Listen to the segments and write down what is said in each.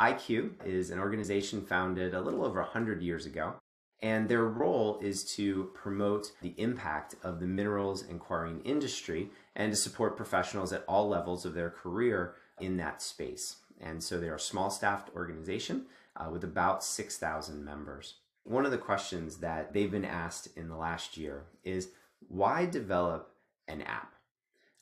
IQ is an organization founded a little over 100 years ago, and their role is to promote the impact of the minerals and quarrying industry and to support professionals at all levels of their career in that space. And so they're a small staffed organization uh, with about 6,000 members. One of the questions that they've been asked in the last year is why develop an app?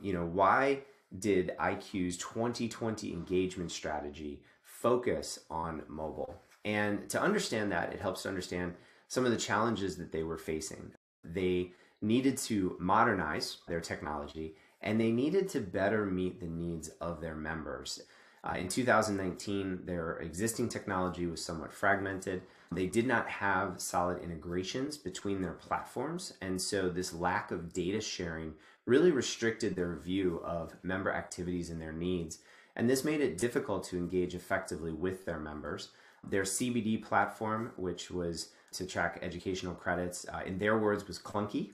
You know, why did IQ's 2020 engagement strategy focus on mobile? And to understand that, it helps to understand some of the challenges that they were facing. They needed to modernize their technology and they needed to better meet the needs of their members. Uh, in 2019, their existing technology was somewhat fragmented. They did not have solid integrations between their platforms, and so this lack of data sharing really restricted their view of member activities and their needs. And this made it difficult to engage effectively with their members. Their CPD platform, which was to track educational credits, uh, in their words, was clunky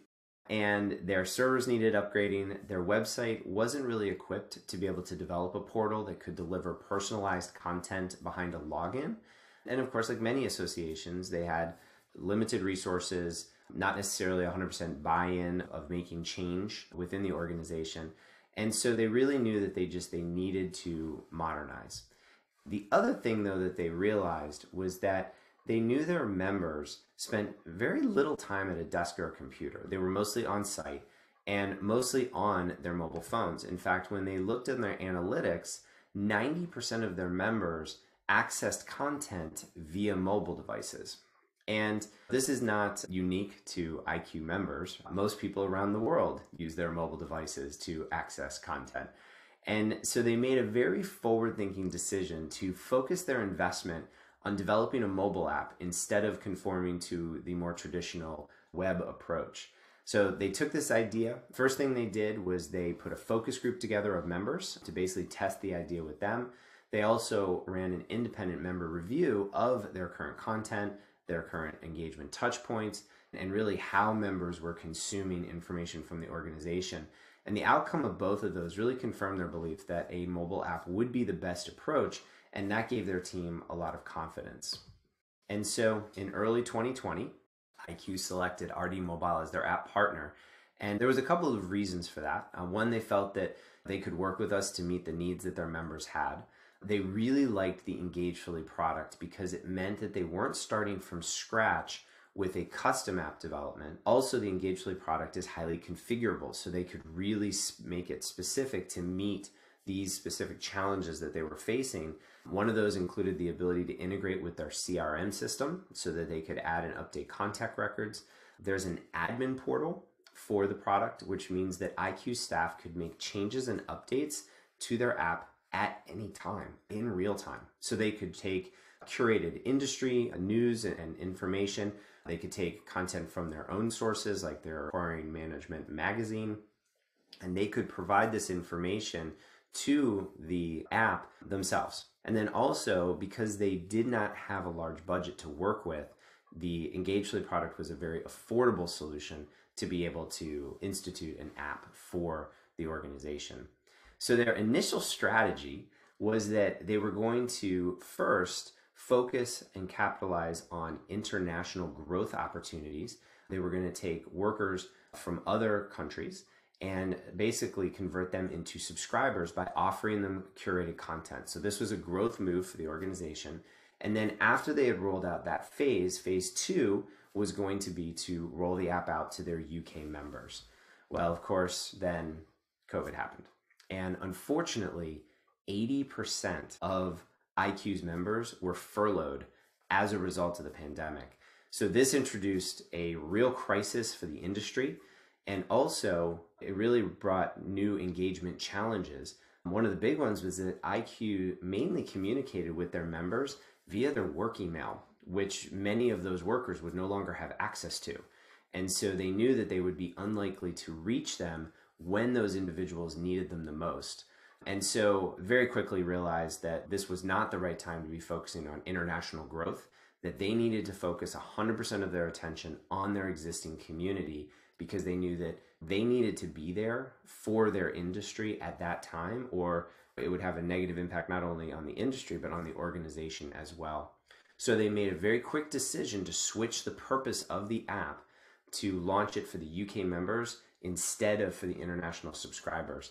and their servers needed upgrading. Their website wasn't really equipped to be able to develop a portal that could deliver personalized content behind a login. And of course, like many associations, they had limited resources, not necessarily 100% buy in of making change within the organization. And so they really knew that they just they needed to modernize. The other thing though that they realized was that they knew their members spent very little time at a desk or a computer. They were mostly on site and mostly on their mobile phones. In fact, when they looked in their analytics, 90% of their members accessed content via mobile devices. And this is not unique to IQ members. Most people around the world use their mobile devices to access content. And so they made a very forward thinking decision to focus their investment on developing a mobile app instead of conforming to the more traditional web approach. So they took this idea. First thing they did was they put a focus group together of members to basically test the idea with them. They also ran an independent member review of their current content, their current engagement touch points, and really how members were consuming information from the organization. And the outcome of both of those really confirmed their belief that a mobile app would be the best approach and that gave their team a lot of confidence. And so in early 2020, IQ selected RD Mobile as their app partner. And there was a couple of reasons for that. Uh, one, they felt that they could work with us to meet the needs that their members had. They really liked the Engagefully product because it meant that they weren't starting from scratch with a custom app development. Also, the Engagefully product is highly configurable, so they could really make it specific to meet these specific challenges that they were facing. One of those included the ability to integrate with their CRM system so that they could add and update contact records. There's an admin portal for the product, which means that IQ staff could make changes and updates to their app at any time in real time. So they could take curated industry uh, news and information. They could take content from their own sources, like their Quarrying Management magazine, and they could provide this information to the app themselves. And then also, because they did not have a large budget to work with, the Engagefully product was a very affordable solution to be able to institute an app for the organization. So their initial strategy was that they were going to first focus and capitalize on international growth opportunities. They were going to take workers from other countries and basically convert them into subscribers by offering them curated content. So this was a growth move for the organization. And then after they had rolled out that phase, phase two was going to be to roll the app out to their UK members. Well, of course, then COVID happened. And unfortunately, 80% of IQ's members were furloughed as a result of the pandemic. So this introduced a real crisis for the industry and also, it really brought new engagement challenges. One of the big ones was that IQ mainly communicated with their members via their work email, which many of those workers would no longer have access to. And so they knew that they would be unlikely to reach them when those individuals needed them the most. And so very quickly realized that this was not the right time to be focusing on international growth, that they needed to focus 100% of their attention on their existing community because they knew that they needed to be there for their industry at that time or it would have a negative impact not only on the industry, but on the organization as well. So they made a very quick decision to switch the purpose of the app to launch it for the UK members instead of for the international subscribers.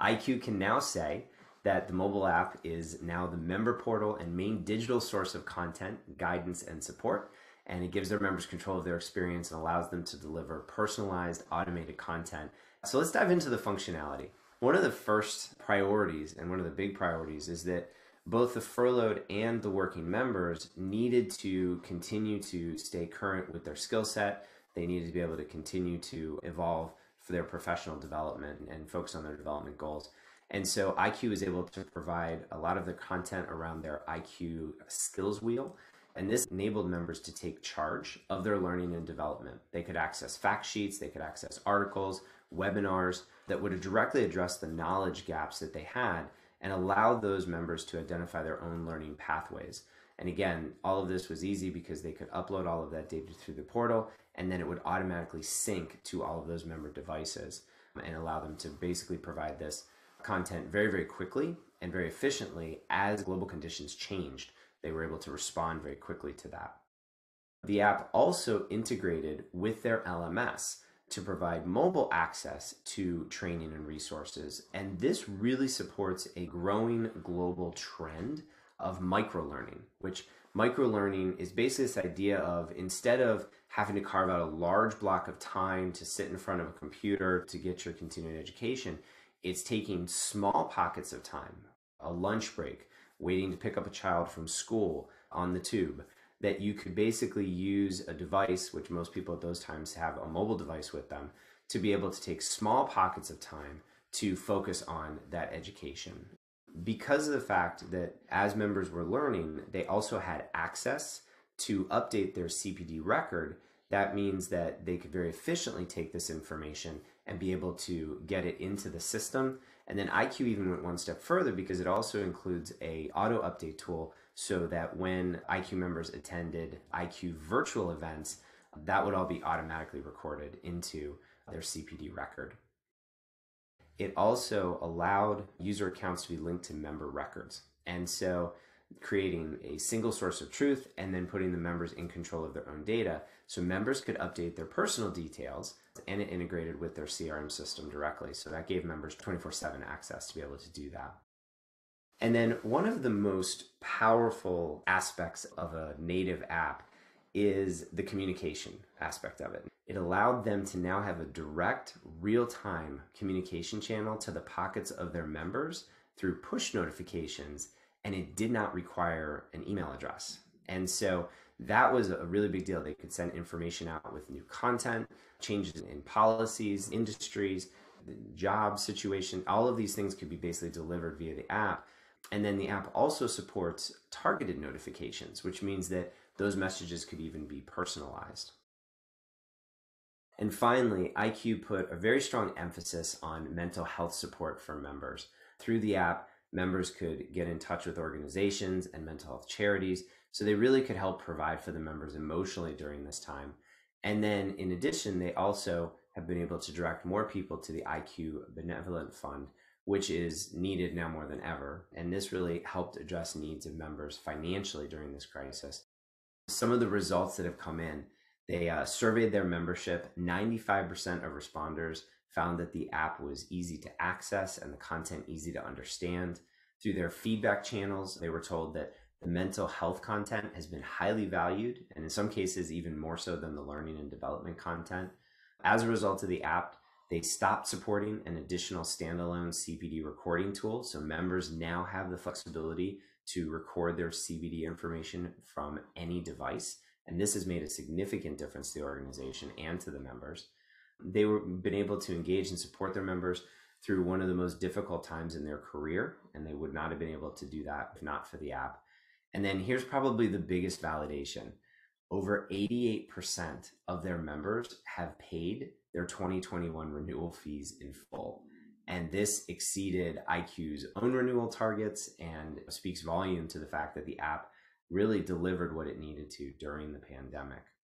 IQ can now say that the mobile app is now the member portal and main digital source of content, guidance, and support. And it gives their members control of their experience and allows them to deliver personalized, automated content. So let's dive into the functionality. One of the first priorities, and one of the big priorities, is that both the furloughed and the working members needed to continue to stay current with their skill set. They needed to be able to continue to evolve for their professional development and focus on their development goals. And so IQ is able to provide a lot of the content around their IQ skills wheel. And this enabled members to take charge of their learning and development. They could access fact sheets, they could access articles, webinars that would directly address the knowledge gaps that they had and allow those members to identify their own learning pathways. And again, all of this was easy because they could upload all of that data through the portal and then it would automatically sync to all of those member devices and allow them to basically provide this content very, very quickly and very efficiently as global conditions changed. They were able to respond very quickly to that. The app also integrated with their LMS to provide mobile access to training and resources. And this really supports a growing global trend of microlearning, which microlearning is basically this idea of instead of having to carve out a large block of time to sit in front of a computer to get your continuing education, it's taking small pockets of time, a lunch break, waiting to pick up a child from school on the tube, that you could basically use a device, which most people at those times have a mobile device with them, to be able to take small pockets of time to focus on that education. Because of the fact that as members were learning, they also had access to update their CPD record, that means that they could very efficiently take this information and be able to get it into the system. And then IQ even went one step further because it also includes a auto update tool so that when IQ members attended IQ virtual events, that would all be automatically recorded into their CPD record. It also allowed user accounts to be linked to member records. And so creating a single source of truth and then putting the members in control of their own data so members could update their personal details and it integrated with their CRM system directly. So that gave members 24 7 access to be able to do that. And then one of the most powerful aspects of a native app is the communication aspect of it. It allowed them to now have a direct, real time communication channel to the pockets of their members through push notifications and it did not require an email address. And so that was a really big deal. They could send information out with new content, changes in policies, industries, job situation. All of these things could be basically delivered via the app. And then the app also supports targeted notifications, which means that those messages could even be personalized. And finally, IQ put a very strong emphasis on mental health support for members. Through the app, members could get in touch with organizations and mental health charities so they really could help provide for the members emotionally during this time. And then in addition they also have been able to direct more people to the iq benevolent fund which is needed now more than ever. And this really helped address needs of members financially during this crisis. Some of the results that have come in they uh, surveyed their membership 95% of responders found that the app was easy to access and the content easy to understand. Through their feedback channels, they were told that the mental health content has been highly valued, and in some cases, even more so than the learning and development content. As a result of the app, they stopped supporting an additional standalone CPD recording tool, so members now have the flexibility to record their CPD information from any device. And this has made a significant difference to the organization and to the members. They were been able to engage and support their members through one of the most difficult times in their career and they would not have been able to do that if not for the app. And then here's probably the biggest validation. Over 88% of their members have paid their 2021 renewal fees in full. And this exceeded IQ's own renewal targets and speaks volume to the fact that the app really delivered what it needed to during the pandemic